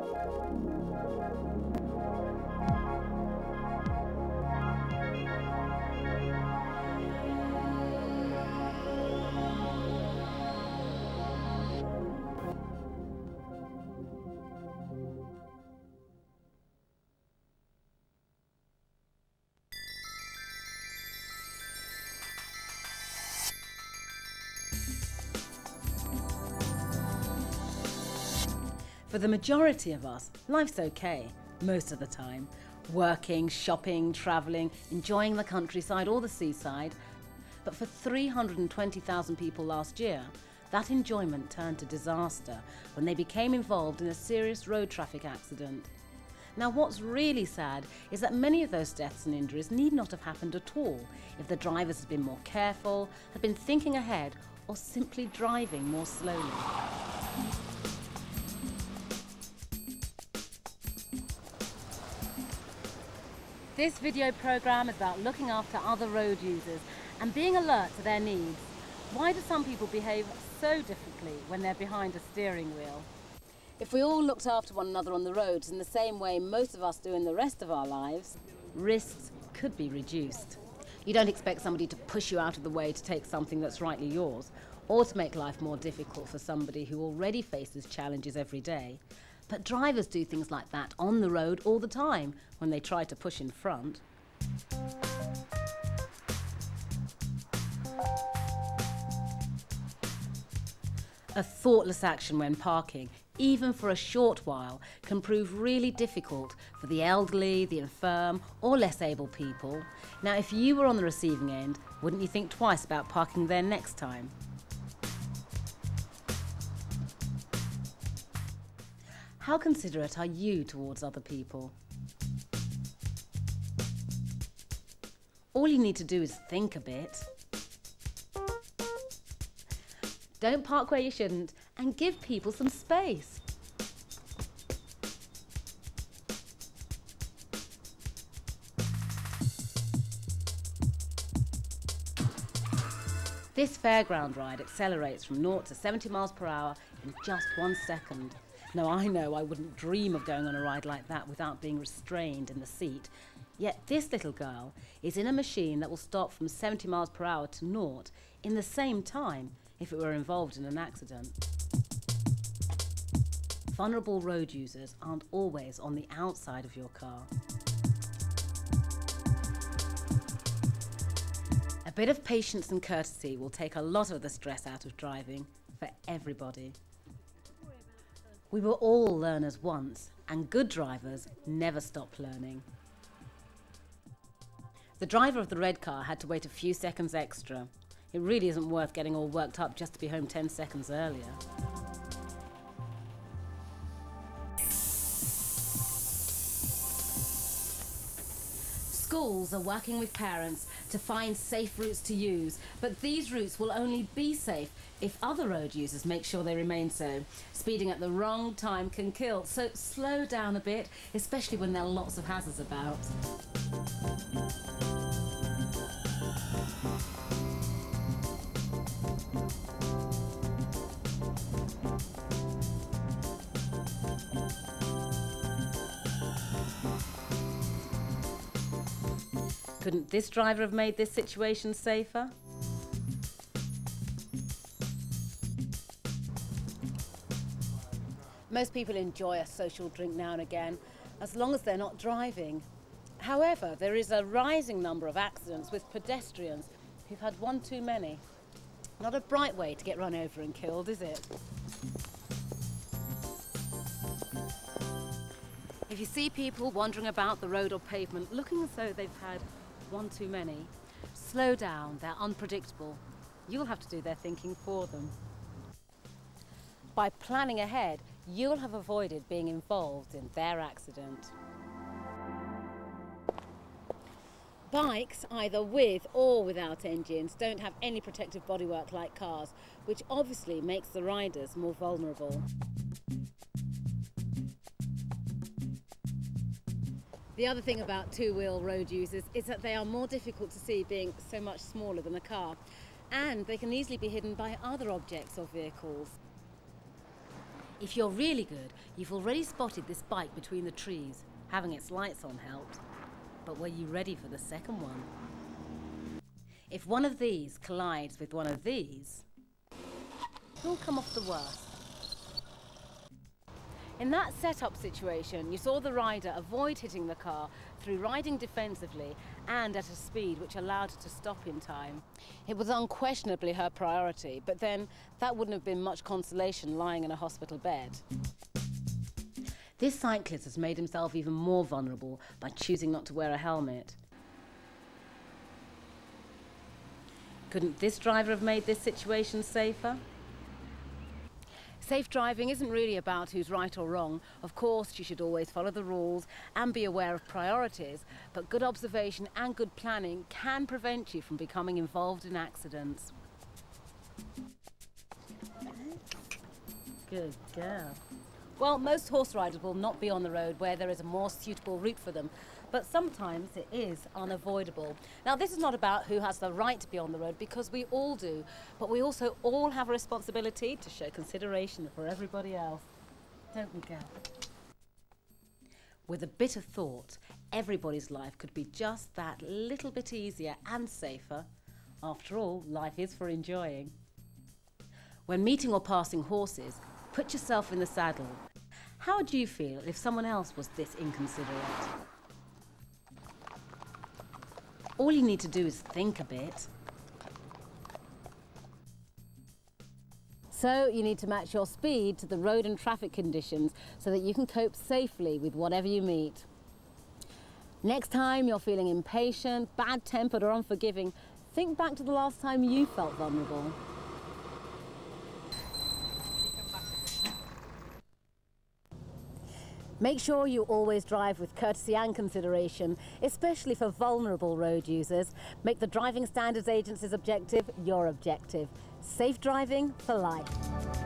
Música For the majority of us, life's okay, most of the time. Working, shopping, travelling, enjoying the countryside or the seaside. But for 320,000 people last year, that enjoyment turned to disaster when they became involved in a serious road traffic accident. Now, what's really sad is that many of those deaths and injuries need not have happened at all if the drivers had been more careful, had been thinking ahead, or simply driving more slowly. This video programme is about looking after other road users and being alert to their needs. Why do some people behave so differently when they're behind a steering wheel? If we all looked after one another on the roads in the same way most of us do in the rest of our lives, risks could be reduced. You don't expect somebody to push you out of the way to take something that's rightly yours, or to make life more difficult for somebody who already faces challenges every day. But drivers do things like that on the road all the time when they try to push in front. A thoughtless action when parking, even for a short while, can prove really difficult for the elderly, the infirm, or less able people. Now, if you were on the receiving end, wouldn't you think twice about parking there next time? How considerate are you towards other people? All you need to do is think a bit. Don't park where you shouldn't and give people some space. This fairground ride accelerates from 0 to 70 miles per hour in just one second. Now, I know I wouldn't dream of going on a ride like that without being restrained in the seat. Yet this little girl is in a machine that will stop from 70 miles per hour to naught in the same time if it were involved in an accident. Vulnerable road users aren't always on the outside of your car. A bit of patience and courtesy will take a lot of the stress out of driving for everybody. We were all learners once, and good drivers never stop learning. The driver of the red car had to wait a few seconds extra. It really isn't worth getting all worked up just to be home 10 seconds earlier. Schools are working with parents to find safe routes to use, but these routes will only be safe if other road users make sure they remain so. Speeding at the wrong time can kill, so slow down a bit, especially when there are lots of hazards about. Couldn't this driver have made this situation safer? Most people enjoy a social drink now and again, as long as they're not driving. However, there is a rising number of accidents with pedestrians who've had one too many. Not a bright way to get run over and killed, is it? If you see people wandering about the road or pavement looking as though they've had one too many. Slow down, they're unpredictable. You'll have to do their thinking for them. By planning ahead, you'll have avoided being involved in their accident. Bikes, either with or without engines, don't have any protective bodywork like cars, which obviously makes the riders more vulnerable. The other thing about two-wheel road users is that they are more difficult to see being so much smaller than a car and they can easily be hidden by other objects or vehicles. If you're really good, you've already spotted this bike between the trees. Having its lights on helped. But were you ready for the second one? If one of these collides with one of these, who'll come off the worst? In that setup situation, you saw the rider avoid hitting the car through riding defensively and at a speed which allowed her to stop in time. It was unquestionably her priority, but then that wouldn't have been much consolation lying in a hospital bed. This cyclist has made himself even more vulnerable by choosing not to wear a helmet. Couldn't this driver have made this situation safer? Safe driving isn't really about who's right or wrong. Of course, you should always follow the rules and be aware of priorities, but good observation and good planning can prevent you from becoming involved in accidents. Good girl. Well, most horse riders will not be on the road where there is a more suitable route for them, but sometimes it is unavoidable. Now, this is not about who has the right to be on the road because we all do, but we also all have a responsibility to show consideration for everybody else. Don't we, Gail? With a bit of thought, everybody's life could be just that little bit easier and safer. After all, life is for enjoying. When meeting or passing horses, put yourself in the saddle. How would you feel if someone else was this inconsiderate? All you need to do is think a bit. So you need to match your speed to the road and traffic conditions so that you can cope safely with whatever you meet. Next time you're feeling impatient, bad-tempered or unforgiving, think back to the last time you felt vulnerable. Make sure you always drive with courtesy and consideration, especially for vulnerable road users. Make the Driving Standards Agency's objective your objective. Safe driving for life.